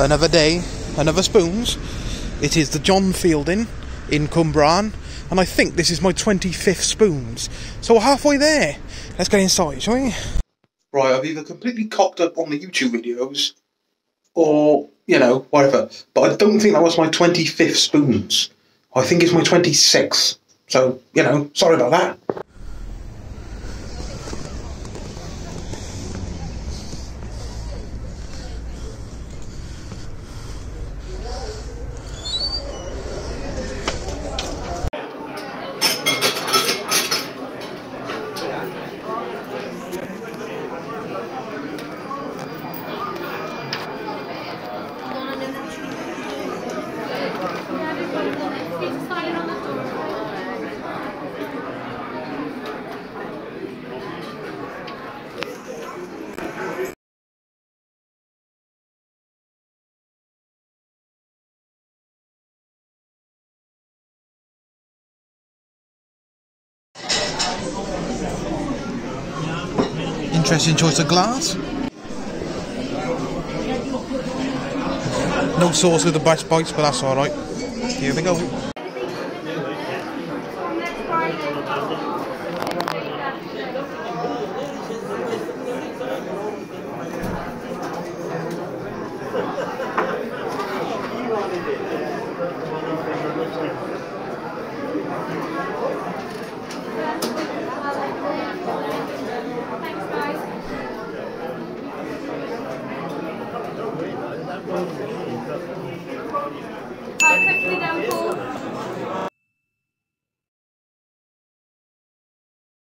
Another day, another spoons. It is the John Fielding in Cwmbran, and I think this is my 25th spoons. So we're halfway there. Let's get inside, shall we? Right, I've either completely cocked up on the YouTube videos, or, you know, whatever. But I don't think that was my 25th spoons. I think it's my 26th. So, you know, sorry about that. Interesting choice of glass. No sauce with the best bites, but that's alright. Here we go. Arka kiliden kol